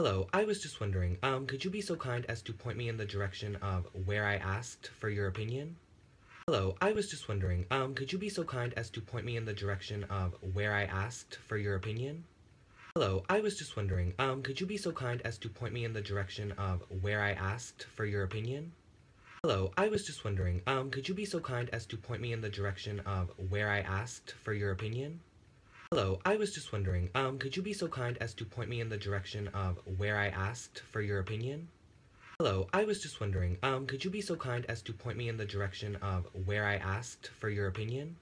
Hello, I was just wondering, um, could you be so kind as to point me in the direction of where I asked for your opinion? Hello, I was just wondering, um, could you be so kind as to point me in the direction of where I asked for your opinion? Hello, I was just wondering, um, could you be so kind as to point me in the direction of where I asked for your opinion? Hello, I was just wondering, um, could you be so kind as to point me in the direction of where I asked for your opinion? Hello, I was just wondering, um, could you be so kind as to point me in the direction of where I asked for your opinion? Hello, I was just wondering, um, could you be so kind as to point me in the direction of where I asked for your opinion?